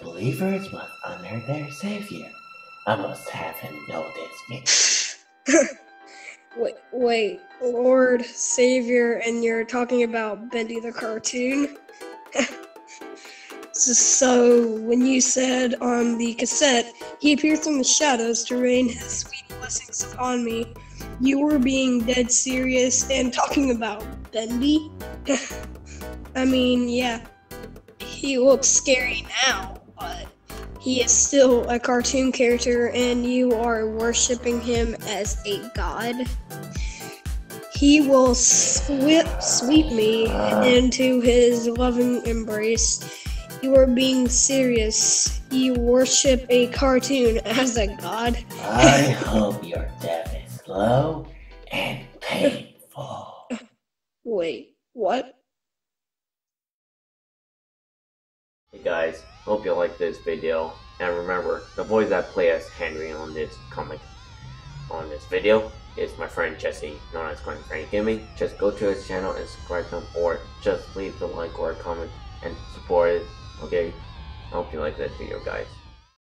believers must honor their savior. I must have him know this. Wait, wait, Lord Savior, and you're talking about Bendy the cartoon? so, when you said on the cassette, he appears from the shadows to rain his sweet blessings upon me, you were being dead serious and talking about Bendy? I mean, yeah, he looks scary now, he is still a cartoon character and you are worshiping him as a god. He will sweep, sweep me into his loving embrace. You are being serious. You worship a cartoon as a god. I hope your death is slow and painful. Wait, what? Hey guys, hope you like this video. And remember, the voice that play as Henry on this comic, on this video, is my friend Jesse, known as Golden Freddy Gaming. Just go to his channel and subscribe to him, or just leave the like or a comment and support it. Okay? I hope you like this video, guys.